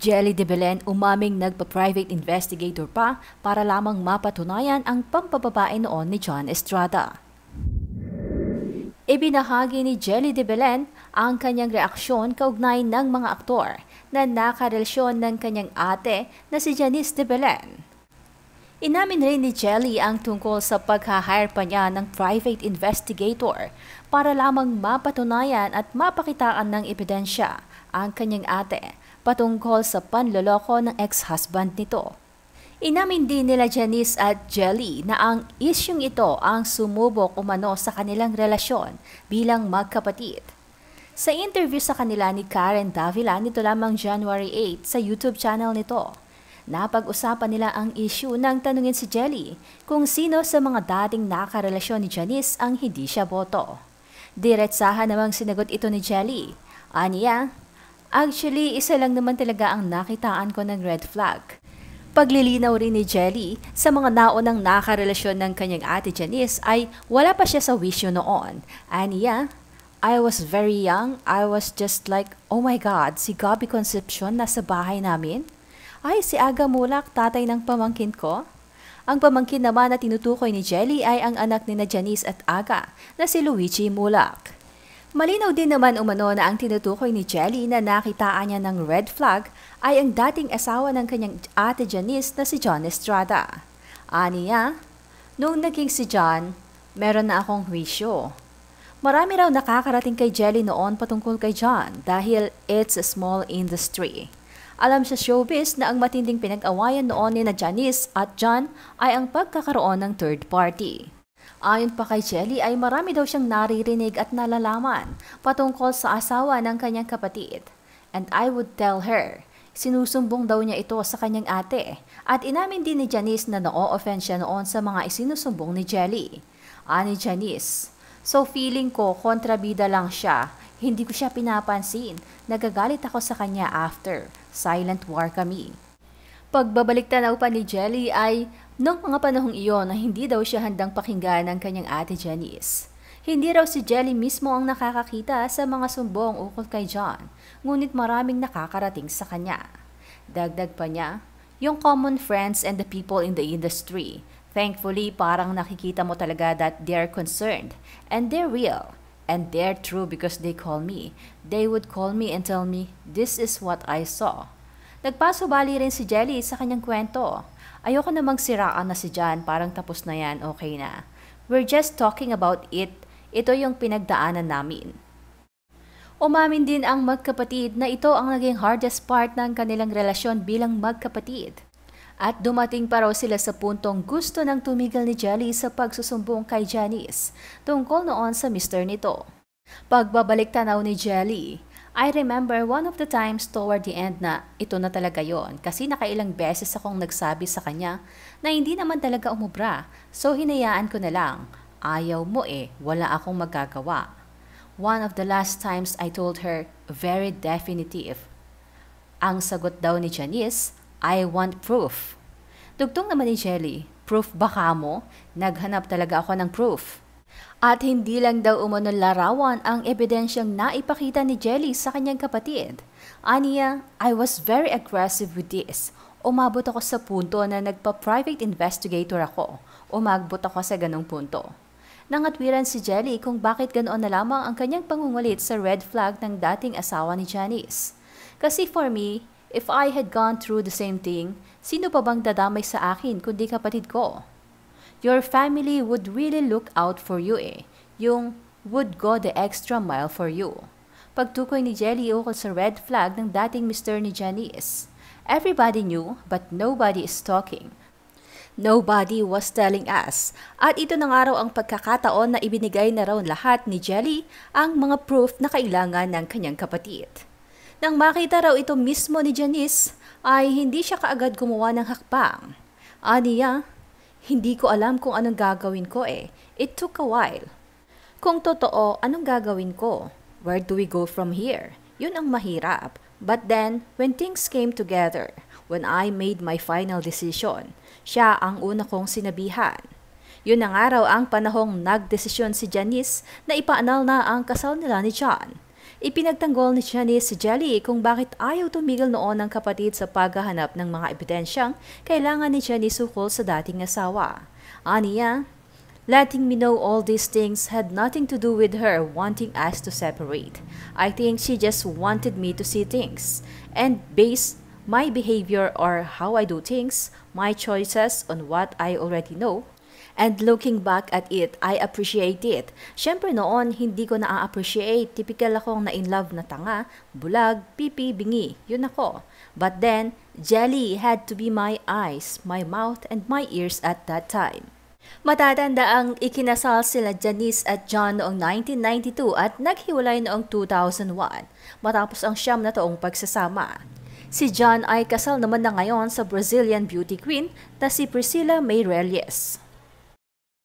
Jelly de Belen umaming nagpa-private investigator pa para lamang mapatunayan ang pampababae noon ni John Estrada. Ibinahagi ni Jelly de Belen ang kanyang reaksyon kaugnay ng mga aktor na nakarelasyon ng kanyang ate na si Janice de Belen. Inamin rin ni Jelly ang tungkol sa pag-hire pa niya ng private investigator para lamang mapatunayan at mapakitaan ng ebidensya ang kanyang ate patungkol sa panloloko ng ex-husband nito. Inamin din nila Janice at Jelly na ang isyong ito ang sumubok umano sa kanilang relasyon bilang magkapatid. Sa interview sa kanila ni Karen Davila nito lamang January 8 sa YouTube channel nito, napag-usapan nila ang issue nang tanungin si Jelly kung sino sa mga dating nakarelasyon ni Janice ang hindi siya boto. Diretsahan namang sinagot ito ni Jelly. Aniya, Actually, isa lang naman talaga ang nakitaan ko ng red flag. Paglilinaw rin ni Jelly sa mga naunang nakarelasyon ng kanyang ate Janice ay wala pa siya sa wisyo noon. Aniya, I was very young. I was just like, oh my God, si Gabi Concepcion nasa bahay namin? Ay, si Aga Mulak, tatay ng pamangkin ko? Ang pamangkin naman na tinutukoy ni Jelly ay ang anak ni na Janice at Aga na si Luigi Mulak. Malinaw din naman umano na ang tinutukoy ni Jelly na nakitaan niya ng red flag ay ang dating asawa ng kanyang ate Janice na si John Estrada. Aniya, noong naging si John, meron na akong wisyo. Marami raw nakakarating kay Jelly noon patungkol kay John dahil it's a small industry. Alam sa showbiz na ang matinding pinag-awayan noon ni na Janice at John ay ang pagkakaroon ng third party. Ayon pa kay Jelly ay marami daw siyang naririnig at nalalaman patungkol sa asawa ng kanyang kapatid. And I would tell her, sinusumbong daw niya ito sa kanyang ate at inamin din ni Janice na nao-offend siya noon sa mga isinusumbong ni Jelly. Ani Janice, so feeling ko kontrabida lang siya, hindi ko siya pinapansin, nagagalit ako sa kanya after, silent war kami. Pagbabalik tanaw pa ni Jelly ay noong mga panahong iyon na hindi daw siya handang pakinggan ng kanyang ate Janice. Hindi raw si Jelly mismo ang nakakakita sa mga sumbong ukol kay John, ngunit maraming nakakarating sa kanya. Dagdag pa niya, yung common friends and the people in the industry. Thankfully, parang nakikita mo talaga that they're concerned and they're real and they're true because they call me. They would call me and tell me, this is what I saw. Nagpasubali rin si Jelly sa kanyang kwento. Ayoko namang siraan na si John, parang tapos na yan, okay na. We're just talking about it. Ito yung pinagdaanan namin. Umamin din ang magkapatid na ito ang naging hardest part ng kanilang relasyon bilang magkapatid. At dumating pa raw sila sa puntong gusto ng tumigil ni Jelly sa pagsusumbong kay Janice tungkol noon sa mister nito. Pagbabalik tanaw ni Jelly, I remember one of the times toward the end na ito na talaga yon kasi nakailang beses akong nagsabi sa kanya na hindi naman talaga umubra so hinayaan ko na lang. Ayaw mo eh, wala akong magagawa. One of the last times I told her, very definitive. Ang sagot daw ni Janice, I want proof. Dugtong naman ni Jelly, proof ba ka mo? Naghanap talaga ako ng proof. At hindi lang daw umano larawan ang ebidensyang naipakita ni Jelly sa kanyang kapatid. Aniya, I was very aggressive with this. Umabot ako sa punto na nagpa-private investigator ako. Umagbot ako sa ganong punto. Nangatwiran si Jelly kung bakit ganoon na lamang ang kanyang pangungulit sa red flag ng dating asawa ni Janice. Kasi for me, if I had gone through the same thing, sino pa bang dadamay sa akin kundi kapatid ko? Your family would really look out for you eh. Yung would go the extra mile for you. Pagtukoy ni Jelly ukol sa red flag ng dating Mr. ni Janice. Everybody knew, but nobody is talking. Nobody was telling us. At ito na nga raw ang pagkakataon na ibinigay na raw lahat ni Jelly ang mga proof na kailangan ng kanyang kapatid. Nang makita raw ito mismo ni Janice, ay hindi siya kaagad gumawa ng hakbang. Aniya, hindi ko alam kung anong gagawin ko eh. It took a while. Kung totoo, anong gagawin ko? Where do we go from here? Yun ang mahirap. But then, when things came together, when I made my final decision, siya ang una kong sinabihan. Yun ang araw ang panahong nagdesisyon si Janice na ipaanal na ang kasal nila ni John. Ipinagtanggol ni Janice Jelly kung bakit ayaw tumigil noon ng kapatid sa paghahanap ng mga ebidensyang kailangan ni Jenny sukol sa dating asawa. Aniya, letting me know all these things had nothing to do with her wanting us to separate. I think she just wanted me to see things and base my behavior or how I do things, my choices on what I already know, And looking back at it, I appreciate it. Siyempre noon, hindi ko na-appreciate. Typical akong na-in love na tanga, bulag, pipi, bingi. Yun ako. But then, jelly had to be my eyes, my mouth, and my ears at that time. Matatanda ang ikinasal sila Janice at John noong 1992 at naghiwalay noong 2001 matapos ang siyam na taong pagsasama. Si John ay kasal naman na ngayon sa Brazilian beauty queen na si Priscilla May Reyes.